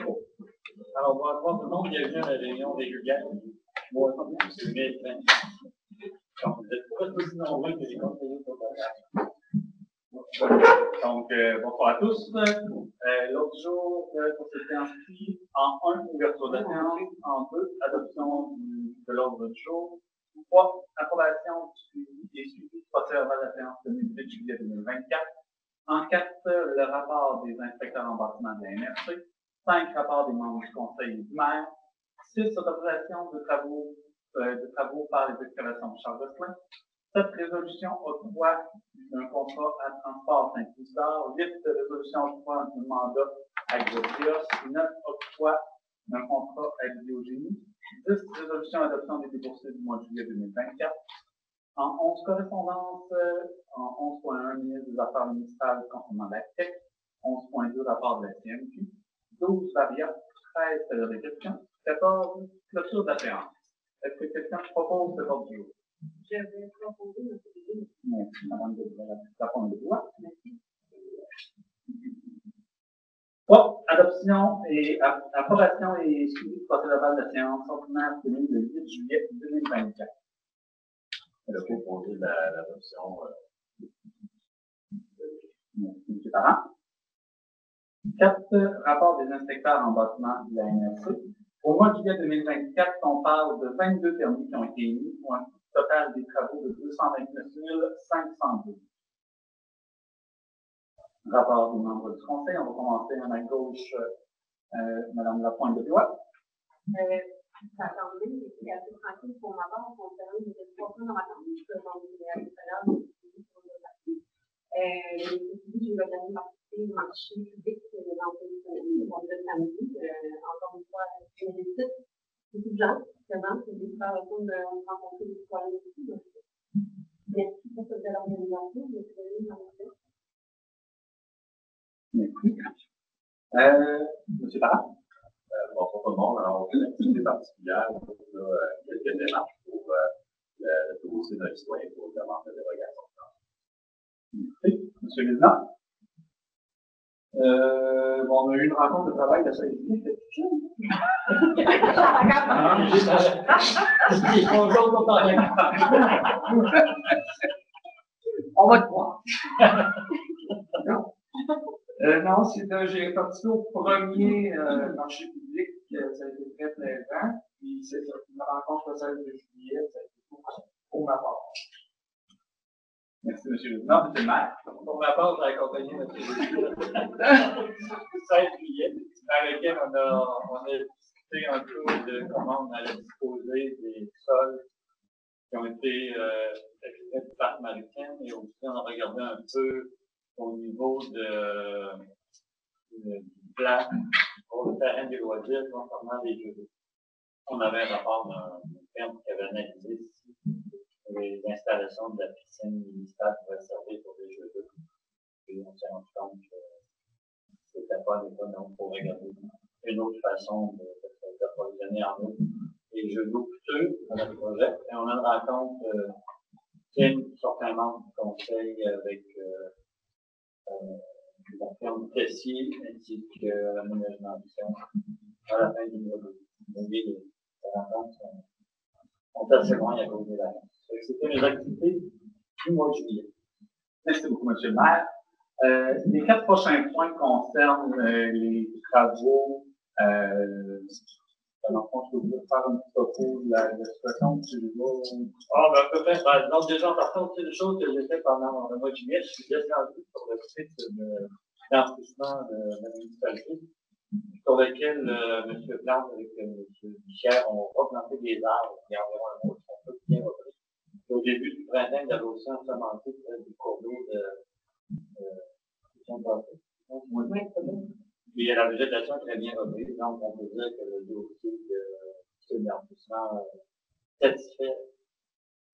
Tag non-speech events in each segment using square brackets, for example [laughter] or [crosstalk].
Alors, bonsoir tout le monde, bienvenue à la réunion régulière du mois de 2020. Donc, vous êtes pas tous nombreux que les conseillers sont là. Donc, euh, bonsoir à tous. Euh, L'autre jour, euh, on s'était inscrit en un, ouverture de séance, en deux, adoption du- de l'ordre du jour, trois, approbation du suivi et suivi procès de la séance de 18 juillet 2024, en quatre, le rapport des inspecteurs en bâtiment de la MRC, cinq rapports des membres du conseil du maire, six autorisations de travaux, euh, de travaux par les excavations de Charles Gosselin, sept résolutions octroie d'un contrat à transport Saint-Christophe, huit résolutions octroie un mandat à Gropios, neuf octroie d'un contrat à Biogénie, dix résolutions adoption des déboursés du mois de juillet 2024, en 11 correspondances, euh, en 11.1, ministre des Affaires municipales concernant la TEC, 11.2, rapport de la CMQ, 12 variables, 13 périodes de questions, 14 clôture de la séance. Est-ce que quelqu'un propose cet ordre du jour? Je vais proposer M. Denis. Merci, Madame de la pointe de doigt. Merci. Bon, adoption et app- approbation et suivi du procès verbal de la séance ordinaire tenue le 8 juillet 2024. Elle a proposé la- l'adoption, euh, Merci, M. Parent. Quatre, rapport des inspecteurs en bâtiment de la NRC. Au mois de juillet 2024, on parle de 22 permis qui ont été émis pour un total des travaux de 229 502. Rapport des membres du conseil. On va commencer à ma gauche, Madame Lapointe de du marché public de l'emploi du samedi, on le samedi, euh, encore une fois, je félicite beaucoup de gens, vraiment, c'est des super de rencontrer des citoyens ici, donc, merci pour cette belle organisation, je suis dans le fait. Merci. Euh, Monsieur Parent? euh, bonsoir tout le monde. Alors, on fait une activité particulière, on euh, quelques démarches pour euh, le, le dossier d'un citoyen pour demande de dérogation. Merci. Monsieur le Président. Euh, bon, on a eu une rencontre de travail de c'était Les conjoints sont en On va te voir. non, Euh, non c'est un- j'ai participé au premier euh, marché public, euh, ça a été très plaisant. Puis c'est une rencontre le 16 juillet, ça a été pour, pour ma part. Merci, Monsieur le Président. Monsieur le maire. Pour ma part, j'ai accompagné M. le 16 juillet, dans lequel on a, on a discuté un peu de comment on allait disposer des sols qui ont été euh, du parc maritime et aussi on a regardé un peu au niveau de, de- du plan pour le terrain des loisirs concernant les jeux. On avait un rapport d'un firme qui avait analysé de la piscine municipale pourraient servir pour les jeux d'eau. Et on s'est rendu compte que c'était pas l'état, donc pour regarder une autre façon d'approvisionner en eau les jeux d'eau coûteux dans le projet. Et on une rencontre, euh, Tim, certainement, du conseil avec, euh, euh, la firme Tessier ainsi que l'aménagement Vision à la fin du mois de rencontres sont, sont assez loin à cause des vacances. C'était les activités du mois de juillet. Merci beaucoup, Monsieur le maire. Euh, les quatre prochains points concernent euh, les travaux. Euh, fond, je peux vous faire un petit topo de la, de la situation du. Ah, ben, à peu près, ben, donc, déjà, par contre, c'est une chose que j'ai fait pendant le mois de juillet, je suis descendu sur le site de de la municipalité, sur lequel, euh, M. Plante avec euh, M. Michel ont replanté des arbres, il y a environ un mois, qui sont tous bien. Puis Au début du printemps, il y avait aussi un semencier près du cours d'eau de, euh. Oui. Puis la végétation est très bien reprise, donc on peut dire que le dossier de l'enrichissement euh, satisfait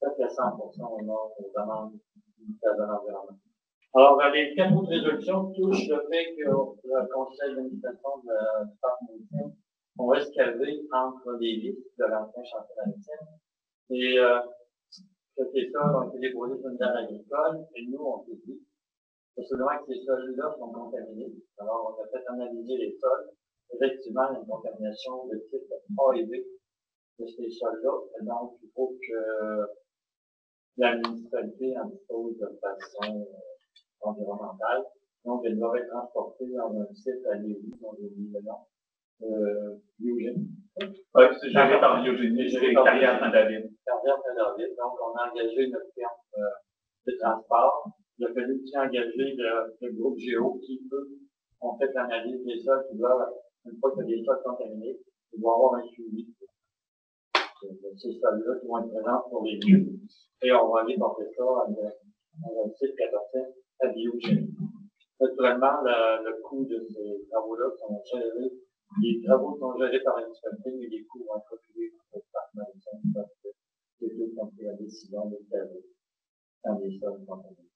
presque à 100% au nord aux demandes du ministère de l'Environnement. Alors, euh, les quatre autres résolutions touchent le fait que euh, le conseil d'administration de- du parc maritime on va escalader entre les listes de l'ancien chantier maritime. Et euh, ces sols ont été sur une terre agricole, et nous, on s'est dit, possiblement que ces sols-là sont contaminés. Alors, on a fait analyser les sols, effectivement, une contamination de type A et B de ces sols-là. Donc, il faut que la municipalité en dispose de façon euh, environnementale. Donc, elle doit être transportée dans un site à Lévis, dont j'ai oublié le euh, biogène. Oui, c'est géré par Biogénie, c'est Carrière Saint-David. Carrière Saint-David. Donc, on a engagé notre firme euh, de transport. Il a fallu aussi engager le, le groupe Géo qui, eux, ont fait l'analyse des sols qui doivent, une fois que les sols contaminés, ils vont avoir un suivi de ces sols-là qui vont être présents pour les lieux. Et on va aller porter ça à, à un site qui appartient à Biogénie. Naturellement, le, le coût de ces travaux-là sont gérés les travaux sont gérés par municipalité, mais les être calculés par le partenaire parce que c'est eux qui ont pris la décision de faire les sols contaminés.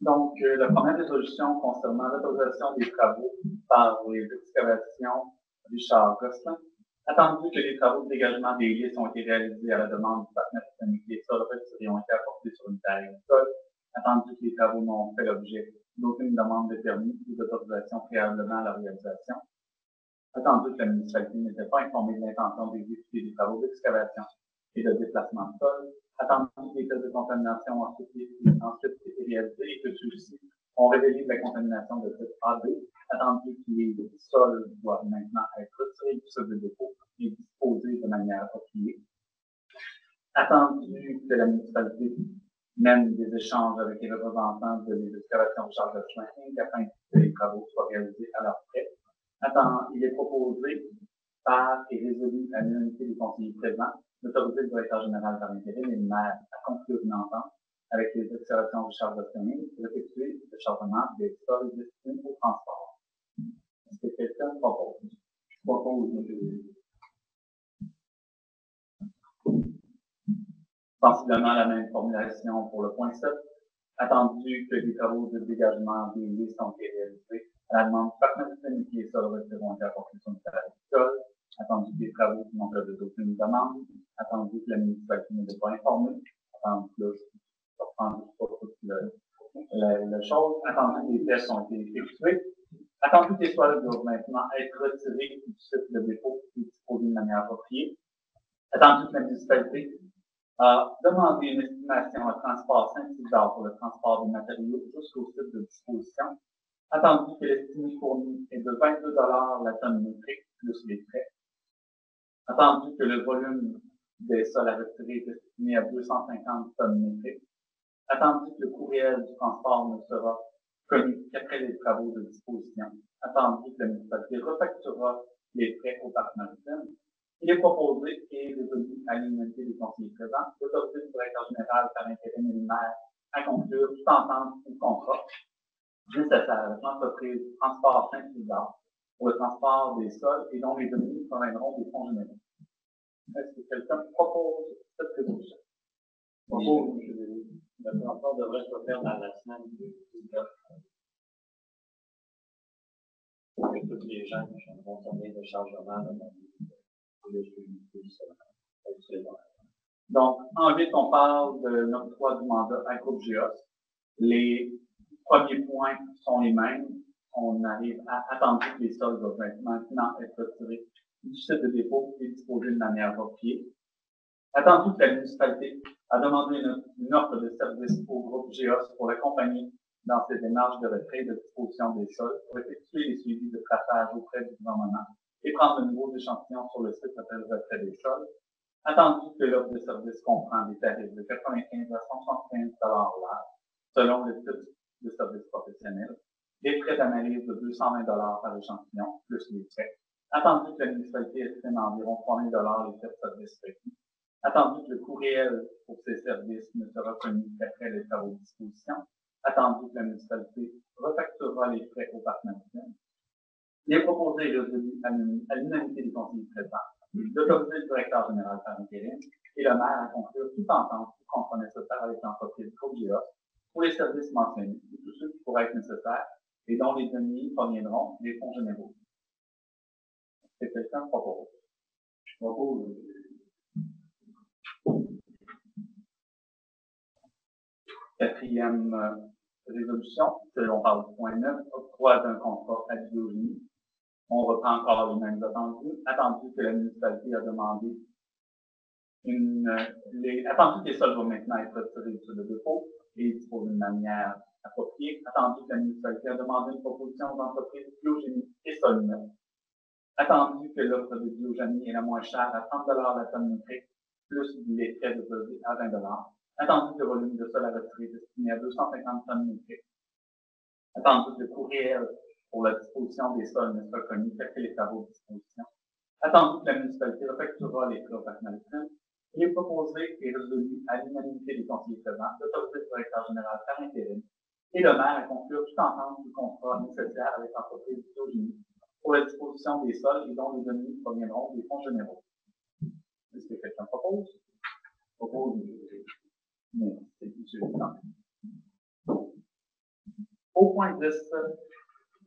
Donc, euh, la première résolution concernant l'autorisation des travaux par les excavations Richard Gosselin. Attendu que les travaux de dégagement des listes ont été réalisés à la demande du partenaire systémique, les sols ont été apportés sur une terre agricole. Attendu que les travaux n'ont fait l'objet d'aucune demande de permis ou d'autorisation préalablement à la réalisation. Attendu que la municipalité n'était pas informée de l'intention d'exécuter des travaux d'excavation et de déplacement de sol, attendu que les tests de contamination ont ensuite été réalisés et que ceux-ci ont révélé de la contamination de type AB, attendu que les sols doivent maintenant être retirés du sol de dépôt et disposés de manière appropriée, attendu que la municipalité mène des échanges avec les représentants de les excavations de Charles Gosselin afin que les travaux soient réalisés à leur frais. Attends, il est proposé par et résolu à l'unanimité des conseillers présents d'autoriser le directeur général par intérim et le maire à conclure une entente avec les excavations de Charles Gosselin pour effectuer le chargement des sols destinés au transport. Est-ce que quelqu'un propose? Je propose, sensiblement la même formulation pour le point 7, attendu que les travaux de dégagement des listes ont été réalisés à la demande du partenaire systémique et sur le été apportés sur une terre agricole, attendu que les travaux n'ont pas d'aucune demande, attendu que la municipalité n'était pas informée, attendu que la, chose, attendu que les tests ont été effectués, attendu que les sols doivent maintenant être retirés du site de dépôt et disposés de manière appropriée, attendu que la municipalité a demandé une estimation à transport Saint-Isidore pour le transport des matériaux jusqu'au site de disposition, attendu que l'estimé fourni est de 22 la tonne métrique plus les frais, attendu que le volume des sols à retirer est estimé à 250 tonnes métriques, attendu que le courriel du transport ne sera connu qu'après les travaux de disposition, attendu que la municipalité refacturera les frais au partenaire il est proposé et résolu à l'unanimité des conseillers présents d'autoriser le directeur général par et maire à conclure tout entente ou contrat nécessaire à l'entreprise Transport Saint-César pour le transport des sols et dont les données proviendront des fonds généraux. Est-ce que quelqu'un propose cette résolution? Propose. Le transport devrait se faire dans la semaine du 19 pour que tous les gens qui sont de chargement de donc, ensuite, on parle de notre trois du mandat à groupe GEOS. Les premiers points sont les mêmes. On arrive à attendre que les sols doivent maintenant être retirés du site de dépôt et disposés de manière appropriée. Attendu que la municipalité a demandé une, une, offre de service au groupe GEOS pour l'accompagner dans ses démarches de retrait et de disposition des sols pour effectuer les suivis de traçage auprès du gouvernement et prendre de nouveaux échantillons sur le site de retrait des sols, attendu que l'offre de service comprend des tarifs de 95 à 175 l'heure, selon le type de service professionnel, des frais d'analyse de 220 par échantillon, plus les frais, attendu que la municipalité estime environ 3000 les frais de service requis, attendu que le courriel pour ces services ne sera connu qu'après les travaux de disposition, attendu que la municipalité refacturera les frais aux partenaires il est proposé à l'unanimité des conseillers présents d'autoriser le directeur général par intérim et le maire à conclure tout entente ou contrat nécessaire avec l'entreprise COGIA pour les services mentionnés et tous ceux qui pourraient être nécessaires et dont les données proviendront des fonds généraux. C'est quelqu'un propose. Je propose. Quatrième euh, résolution, on parle du point 9, octroi d'un contrat à biologie on reprend encore les mêmes attendus, attendu que la municipalité a demandé une, les, attendu que les sols vont maintenant être retirés sur le dépôt et disposés d'une manière appropriée, attendu que la municipalité a demandé une proposition aux entreprises biogénie et Solneuf, attendu que l'offre de biogénie est la moins chère à 30 la tonne métrique, plus les frais de pesée à 20 attendu que le volume de sol à retirer est destiné à 250 tonnes métriques, attendu que le courriel pour la disposition des sols ne soit connu tel que les travaux de disposition, attendu que la municipalité effectuera les frais au il est proposé et résolu à l'unanimité des conseillers présents d'autoriser le directeur général par intérim et le maire à conclure tout ensemble du contrat nécessaire avec l'entreprise Biogénie pour la disposition des sols et dont les données proviendront des fonds généraux. Est-ce que quelqu'un propose? Propose, mais c'est M. Au point 10,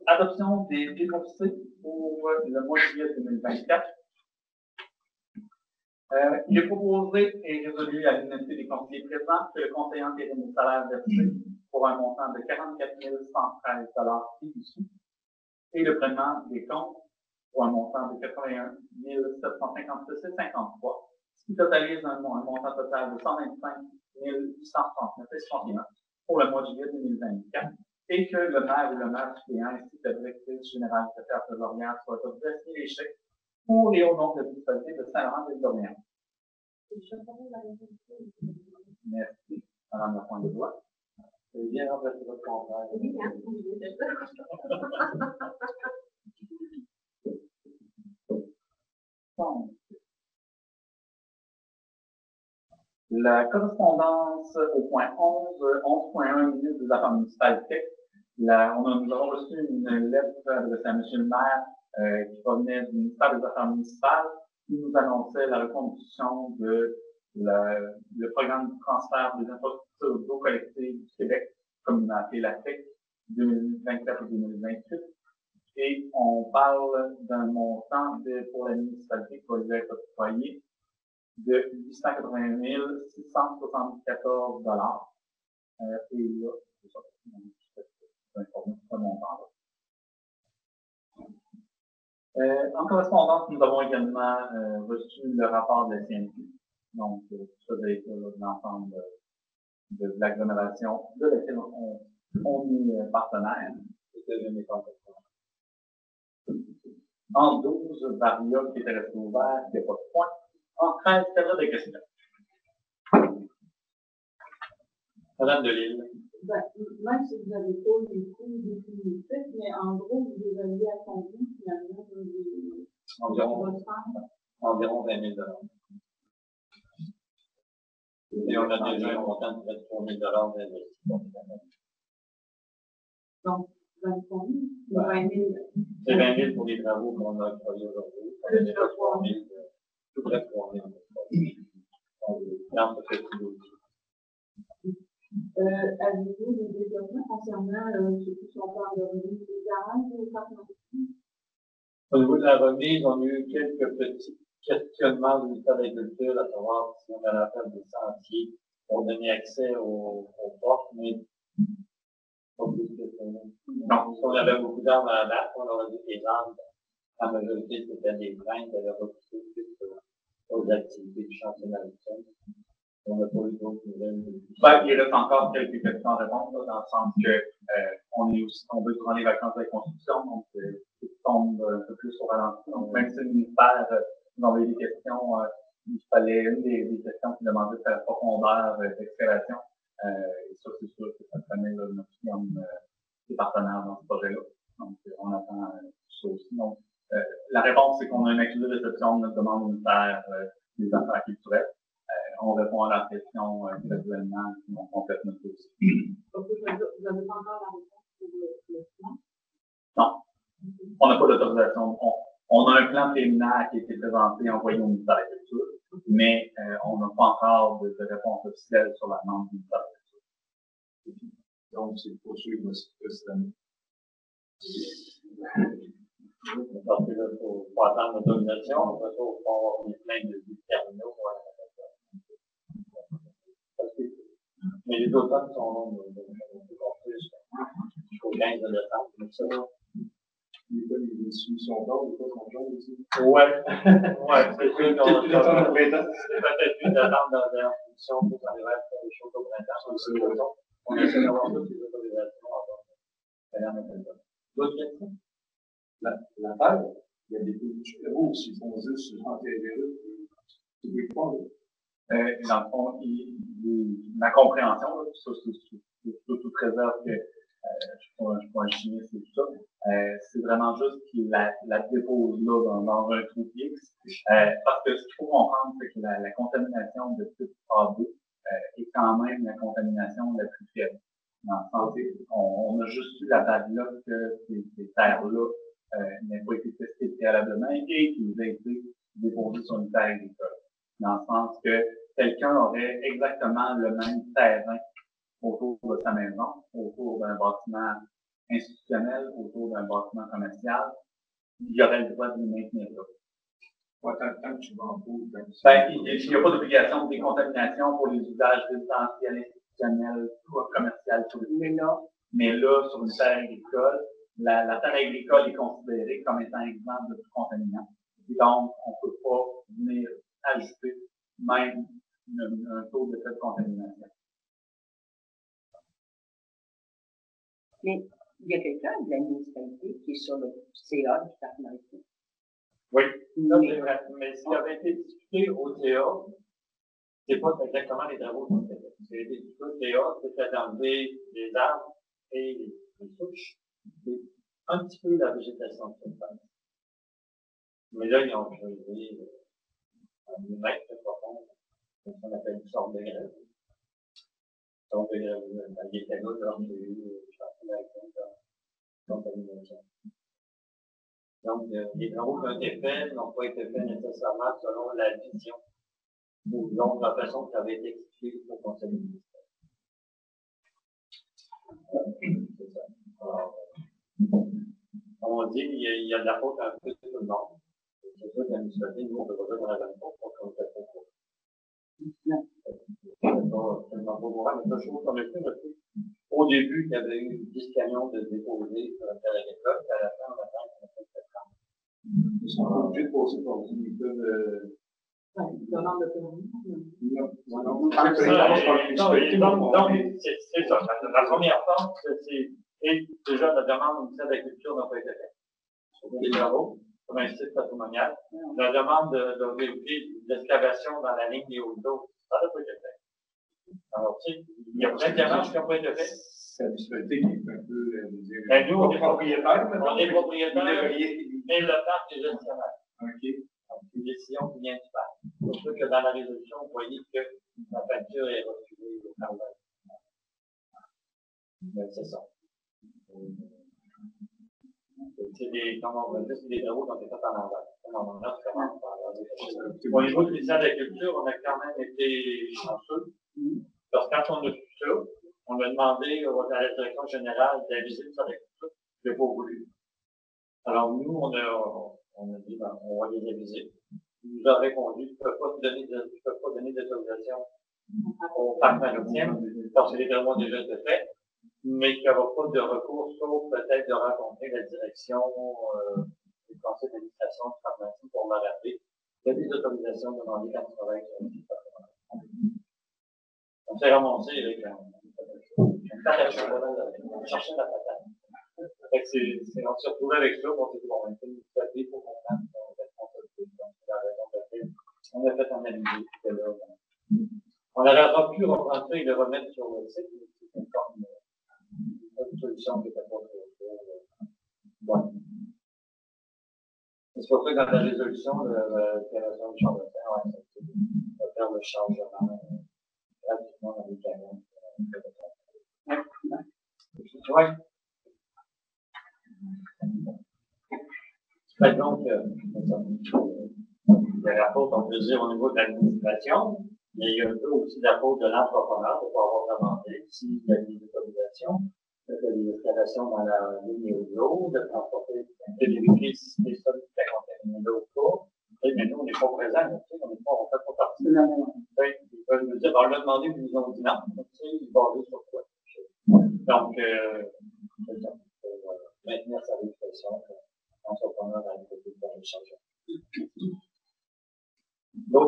adoption des déboursés pour le mois de juillet 2024. Euh, il est proposé et résolu à l'unanimité des conseillers présents que le conseiller intérim des salaires versé pour un montant de 44 113 et et le paiement des comptes pour un montant de 81 756,53, ce qui totalise un, montant total de 125 839,61 pour le mois de juillet 2024 et que le maire ou le maire suppléant ainsi que la directrice générale de l'affaire de Lorient soient autorisés à signer les chèques pour et au nom de la municipalité de Saint-Laurent de Lorient. Merci, Madame la pointe de doigt. C'est bien remplacer votre contraire. La correspondance au point 11, 11.1 ministre des Affaires municipales la, on a, nous avons reçu une lettre adressée à M. le maire euh, qui provenait du ministère des Affaires municipales qui nous annonçait la reconduction de le programme de transfert des infrastructures d'eau collectives du Québec, comme on a appelé la TEC, 2024 et 2028. Et on parle d'un montant de, pour la municipalité qui va être octroyé de 880 674 dollars. Euh, et là, c'est ça. Euh, en correspondance, nous avons également euh, reçu le rapport de la CNQ. Donc, euh, ça être l'ensemble de, de l'agglomération de laquelle on, est euh, partenaire. En 12, variables qui étaient restées ouvertes, il n'y a pas de point. En 13, il y a des questions. Madame de Lille. Ben, même si vous avez pas les coûts définitifs, mais en gros, vous évaluez à combien finalement les, environ, environ 20 000 Et on a déjà un montant de 23 000 d'investissement. Donc, 23 000 20 000. C'est 20 000 pour les travaux qu'on a octroyés aujourd'hui. Déjà 3 000, tout près de 3 000. Donc, ça fait tout euh, Avez-vous des développements concernant, euh, je sais plus si on parle de remise des garages ou Au niveau de la remise, on a eu quelques petits questionnements du ministère de l'Agriculture à savoir si on allait faire des sentiers pour donner accès aux, aux portes, mais pas plus. Non, si on avait beaucoup d'arbres à la on aurait que les arbres, la majorité, c'était des freins, qui avaient repoussé plus aux activités du chantier maritime. On n'a pas eu d'autres il reste encore quelques questions à répondre, dans le sens que euh, on est aussi tombé durant les vacances de la construction, donc euh, tombe un peu plus au ralenti. Donc, même si le ministère euh, nous des questions, euh, il fallait une des, questions qui demandait de la profondeur euh, d'excavation. Euh, et ça, c'est sûr que ça prenait là, notre euh, des partenaires dans ce projet-là. Donc, euh, on attend euh, ça aussi. Donc, euh, la réponse, c'est qu'on a une accusé de réception de notre demande ministère euh, des Affaires culturelles on répond à la question euh, graduellement, on complète notre dossier. Donc, vous n'avez pas encore la réponse pour le, plan? Non. On n'a pas d'autorisation. On, on, a un plan préliminaire qui a été présenté, envoyé au ministère de la Culture, mais euh, on n'a pas encore de, de, réponse officielle sur la demande du ministère de la Culture. Donc, c'est poursuivre cette année. Parce que là, il faut, attendre l'autorisation, après ça, il faut avoir des plaintes de terminaux pour Mais les automnes sont longs, donc on peut plus jusqu'au 15 décembre, comme ça. Des fois, les, sous sont d'or, des fois, sont jaunes aussi. Ouais, [laughs] ouais, c'est sûr qu'on c'est peut-être plus d'attendre dans la fonction pour arriver à faire les choses au printemps. On essaie d'avoir toutes les autorisations avant. D'autres questions? La, la terre, il y a des petits chevaux qui font juste enterrer eux. Tu peux le Euh, dans le fond, il- il- ma compréhension, là, ça, c'est toute réserve que euh, je suis pas, un chimiste et tout ça, euh, c'est vraiment juste qu'il la, la dépose là dans, dans un trou fixe. Euh, parce que ce qu'il faut comprendre, c'est que la, la contamination de type AB euh, est quand même la contamination la plus faible. Dans le sens on, on a juste eu la là que ces, ces terres-là euh, n'aient pas été testées préalablement et qu'ils aient été déposées sur une terre agricole. Dans le sens que quelqu'un aurait exactement le même terrain autour de sa maison, autour d'un bâtiment institutionnel, autour d'un bâtiment commercial, il y aurait le droit de le maintenir là. Ouais, tant, tant que tu ben, Ben, il n'y a pas d'obligation de décontamination pour les usages résidentiels, institutionnels, commerciaux, touristiques. Mais là, Mais là, sur une terre agricole, la, la terre agricole est considérée comme étant exempte de tout contaminant. Et donc, on ne peut pas venir ajouter même un, un taux de cette contamination. Mais il y a quelqu'un de la municipalité qui est sur le CA du parc maritime. Oui, ça Mais- c'est vrai. Mais ce qui avait été discuté au CA, c'est pas exactement les travaux qu'on fait. Ce qui a été discuté au CA, c'était d'enlever les arbres et les, les souches, et un petit peu la végétation de surface. Mais là, ils ont creusé euh, un mètre de profond, ce qu'on appelle une sorte de grève. Donc, euh, il était là, là, j'ai eu, je pense, la contamination. Donc, euh, les travaux qui ont été faits n'ont pas été faits nécessairement selon la vision ou selon la façon que ça avait été expliqué au conseil municipal. C'est ça. Alors, comme on dit, il y, a, il y a de la faute un peu de tout le monde. C'est sûr que la municipalité, nous, on ne peut pas dans la même faute pour qu'on pas tellement pas courant, mais ça, je fait depuis au début, il y avait eu 10 camions de déposés sur la terre agricole, puis à la fin, on attend qu'on a fait 70. Ils sont obligés de passer par une méthode, euh, non, C'est ça. La, première phase, c'est- déjà, la demande au ministère de la Culture n'a pas été faite. Sur les travaux, comme un site patrimonial. La demande de, de vérifier l'excavation dans la ligne des hauts d'eau, ça n'a pas été fait. Alors, tu sais, il y a plein de démarches été faites. C'est la municipalité est un peu, euh, dire, Ben, nous, on est propriétaire, On est propriétaire, mais le parc est gestionnaire. OK. Donc, une décision qui vient du parc. Surtout que dans la résolution, vous voyez que la facture est refusée au travail. Mais c'est ça. C'est des, comment on va dire, c'est des travaux qui ont été faits en envers. Ça commence par la résolution. Au niveau du ministère de la Culture, on a quand même été chanceux. Parce quand on a tout ça, on a demandé à la direction générale de la visite de la pas voulu. Alors, nous, on a, on a dit, ben, on va les réviser. Il nous a répondu, je ne peux pas donner d'autorisation au parc maritime parce que les ont déjà été faits, mais qu'il n'y aura pas de recours, sauf peut-être de rencontrer la direction, euh, du conseil d'administration du parc maritime pour me rappeler. Il y a des autorisations demandées quand on travaille sur le. On s'est ramassé avec un, la patate. C'est, on s'est retrouvé avec ça, on s'est bon, on fait une pour a fait aurait pas pu reprendre et le remettre sur le site, mais c'est une solution qui était pas très. C'est pour que dans la résolution, l'opération de on va faire le Donc, euh, il y a la faute, on peut dire, au niveau de l'administration, mais il y a un peu aussi la faute de l'entrepreneur pour pas avoir demandé s'il y a des autorisations, de faire des installations dans la ligne de l'eau, de transporter, de vérifier si les sols étaient contaminés d'eau ou pas. Mais nous, on n'est pas présents, on on fait pas partie. Ils peuvent nous dire, ben, on l'a demandé, ils nous ont dit non. Ils basent sur quoi? Donc, euh, c'est ça. Euh, maintenir sa réputation.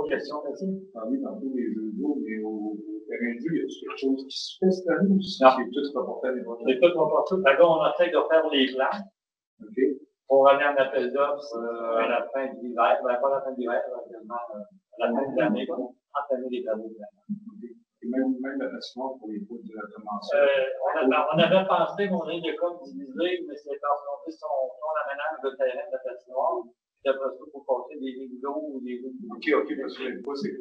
D'autres questions là-dessus? dans tous les jeux d'eau, mais au, terrain de jeu, y a quelque chose qui se fait cette année ou c'est tout reporté à l'époque? Les tout reportés. Fait que là, on essaie de faire les plans OK. pour aller en appel d'offres euh, à la fin de l'hiver. Ben, pas à la fin de l'hiver, euh, à la fin de l'année pour entamer les travaux. de l'année. Et même, même la patinoire pour les poules directement ça. Euh, on, avait, on avait pensé qu'on allait de comme diviser, mais c'est parce qu'on fait son, son aménage de terrain de la patinoire. Puis après ça, il des des OK, OK, parce que c'est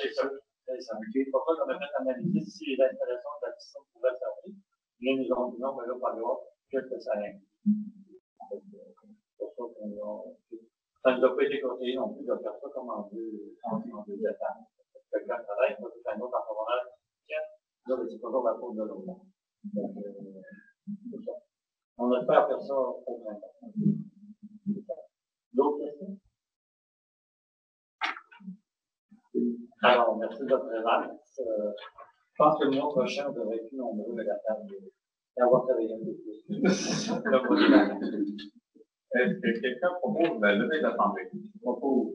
c'est ça. C'est ça. C'est pour ça qu'on a fait analyser si les installations de la pouvaient servir. Là, nous ont dit non, mais là, pas grave, qu'est-ce que ça? C'est pour ça qu'on. Ça ne doit pas été conseillé non plus de faire ça comme en deux, en deux étapes. Fait que ça, c'est un autre. Là, c'est la de l'autre. Donc, ça. On espère faire ça au printemps. D'autres questions? Alors, merci de votre présence. Euh, je pense que le mois prochain, on devrait être plus nombreux à la table d'avoir travaillé un peu plus. Est-ce que quelqu'un propose la levée de l'Assemblée? Propose.